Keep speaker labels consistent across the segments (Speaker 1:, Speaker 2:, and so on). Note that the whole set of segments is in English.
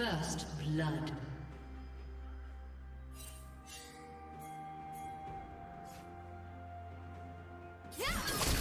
Speaker 1: First blood. Yeah!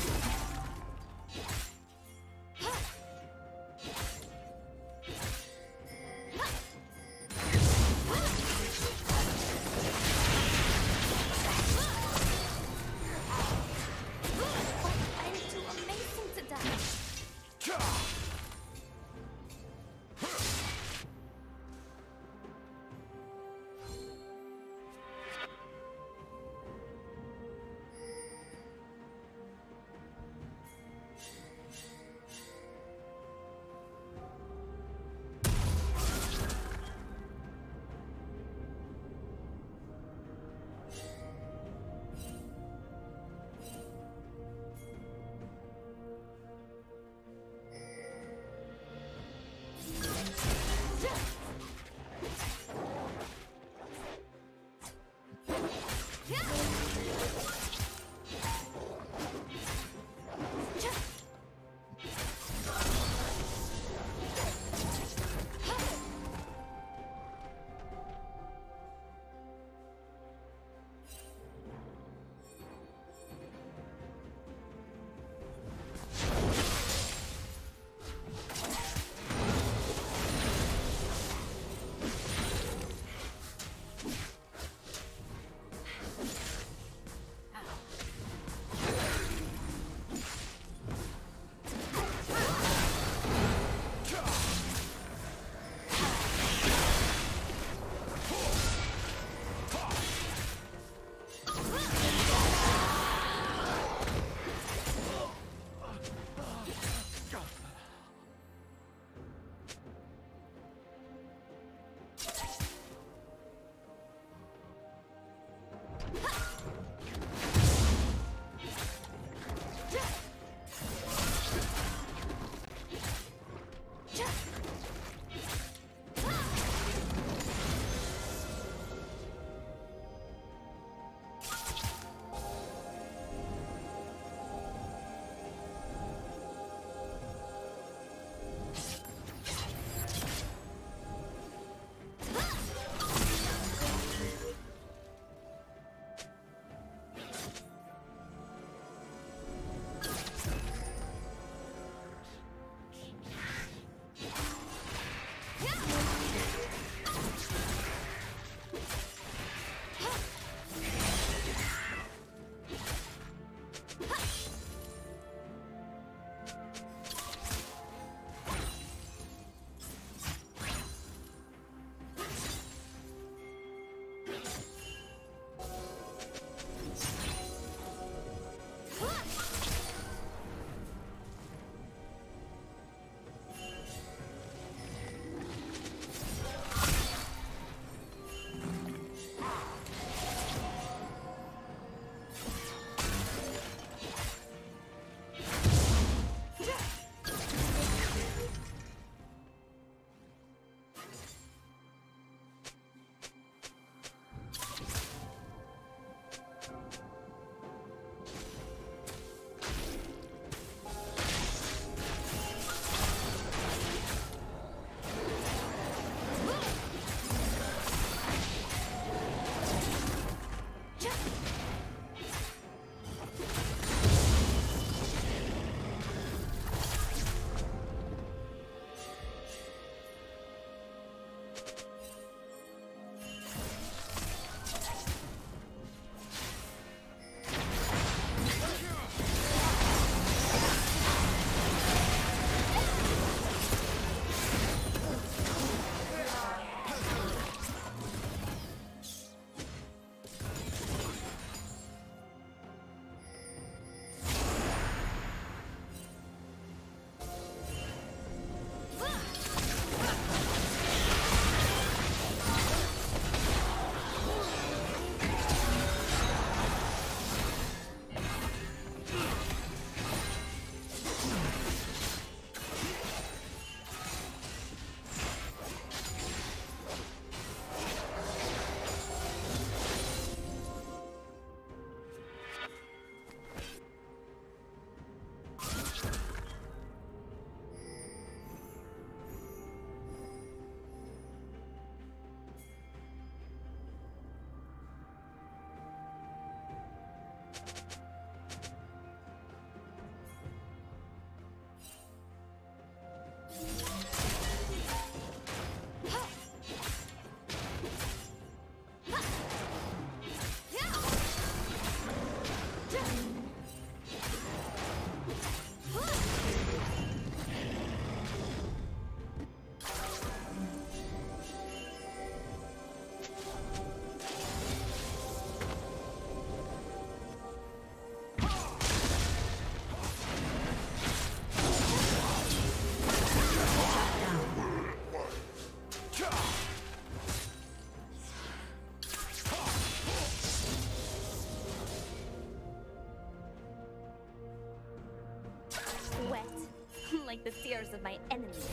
Speaker 1: The tears of my enemies.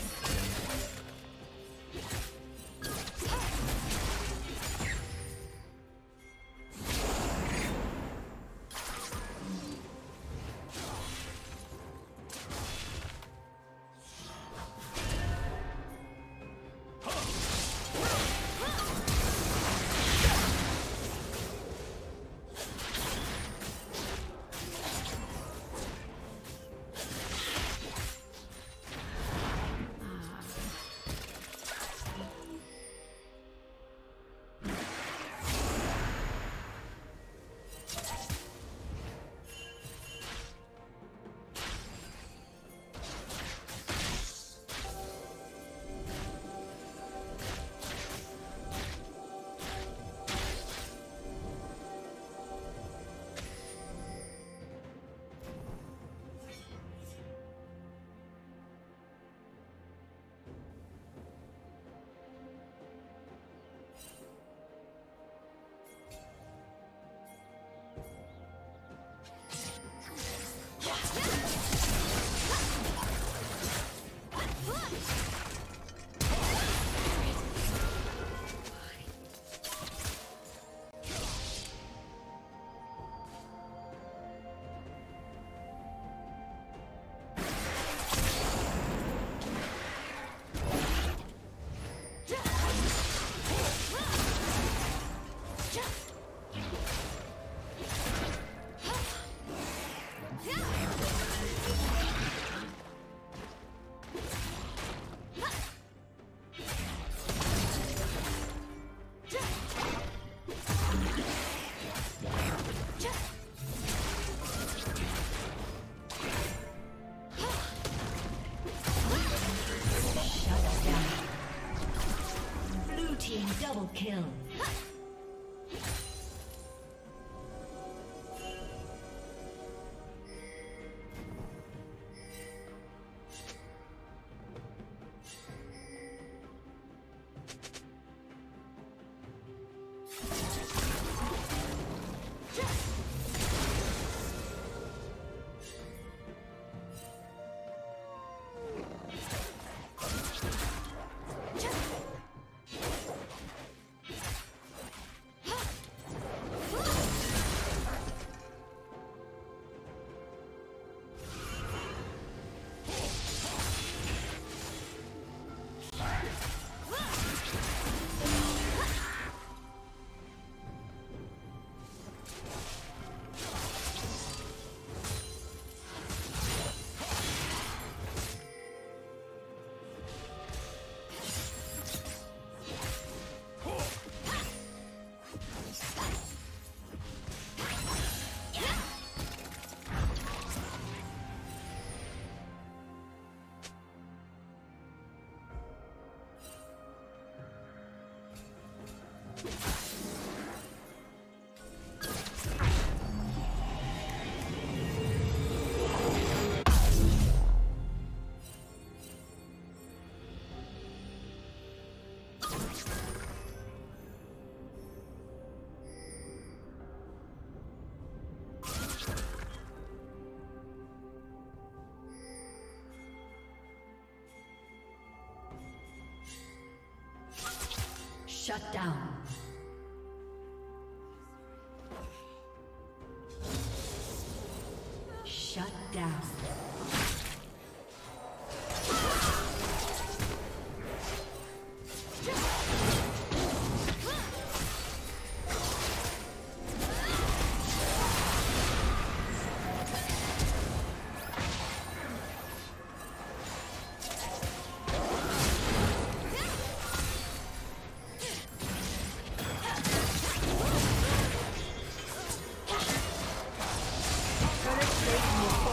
Speaker 2: Shut down.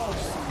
Speaker 2: force.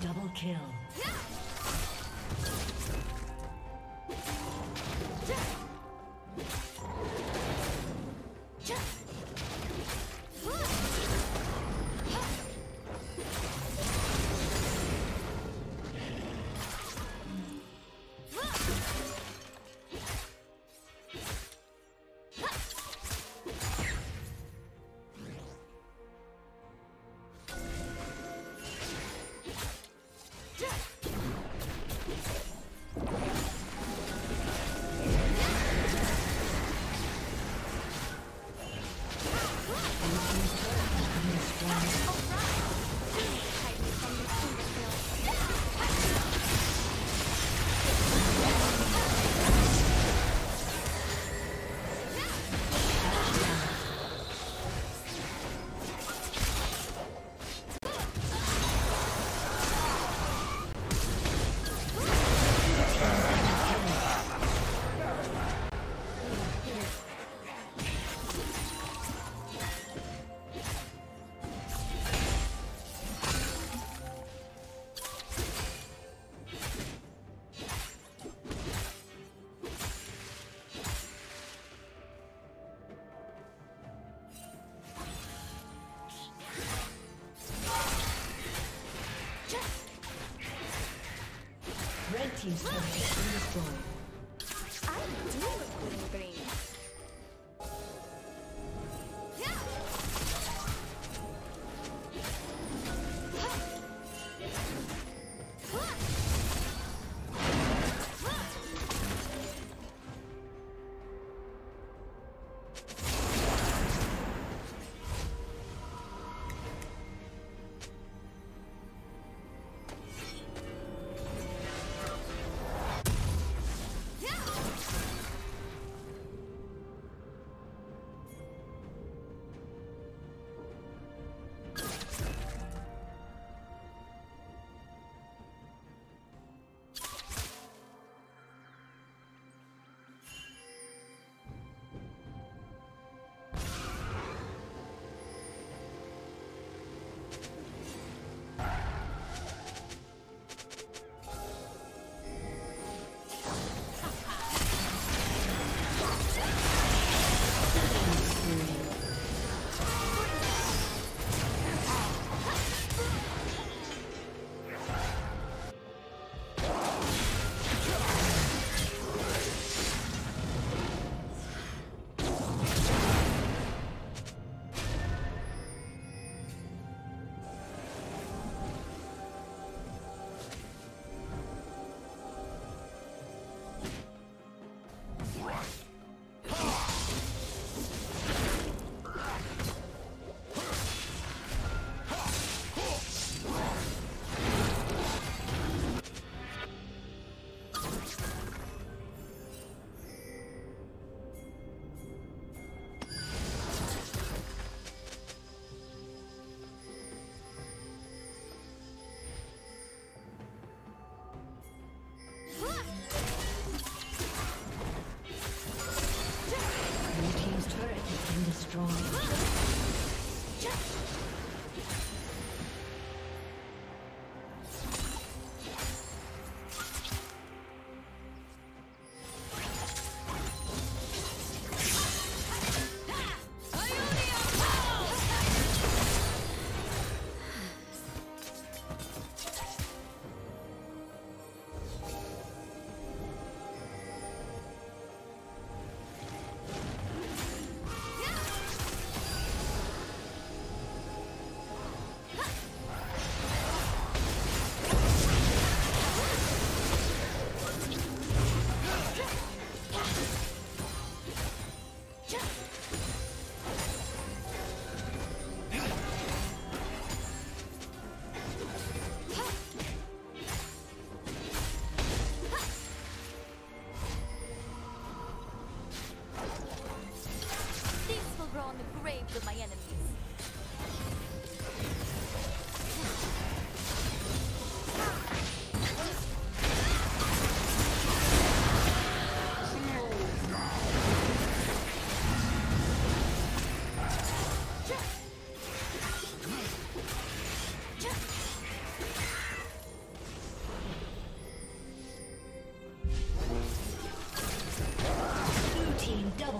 Speaker 2: Double kill.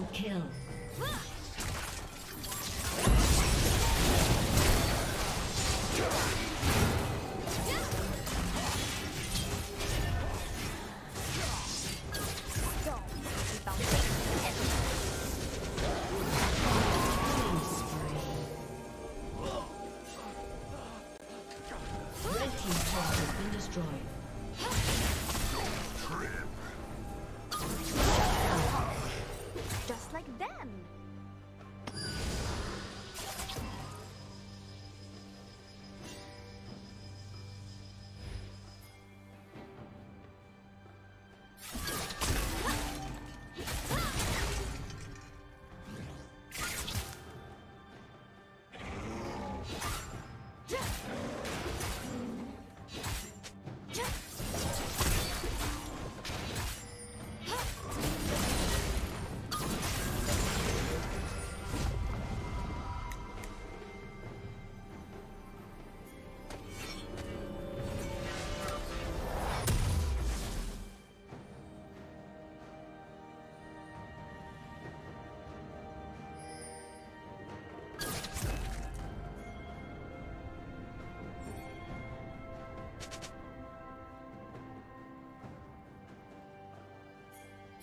Speaker 1: Double kill. Yeah!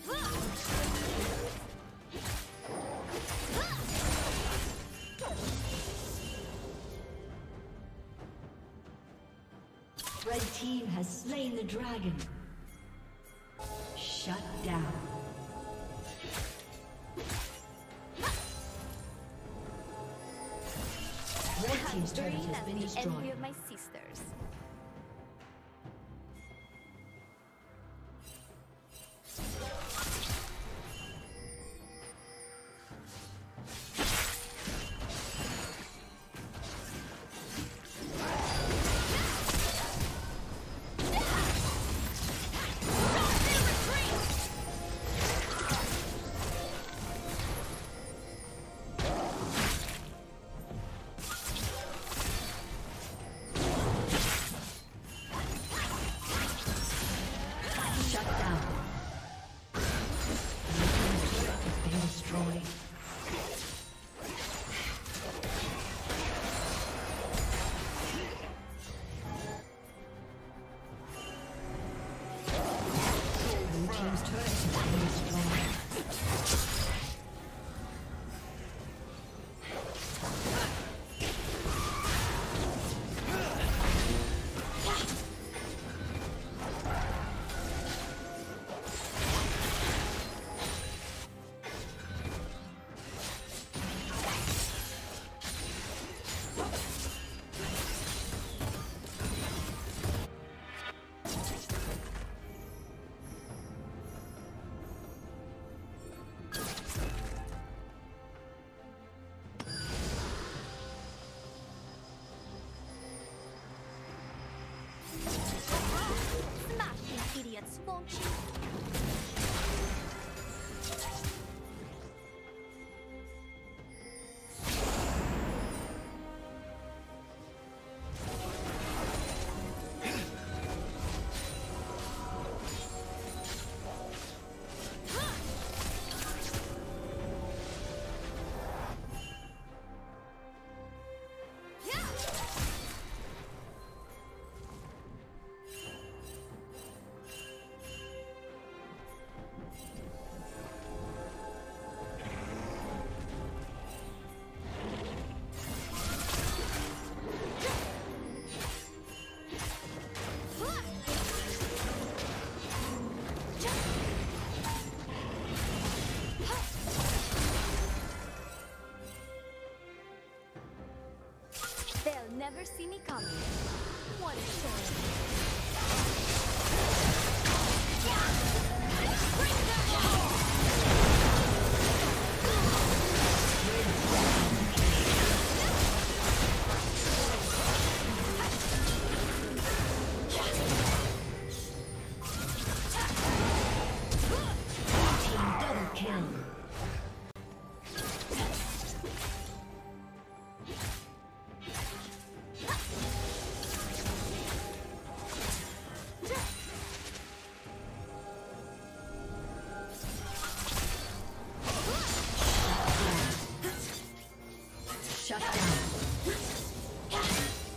Speaker 2: Red team has slain the dragon. Shut down. Red team's turret has
Speaker 1: as
Speaker 2: been
Speaker 1: the envy of my sisters.
Speaker 2: Blue
Speaker 1: idiots, won't you? Never see me coming. What a shame.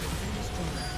Speaker 2: has been destroyed.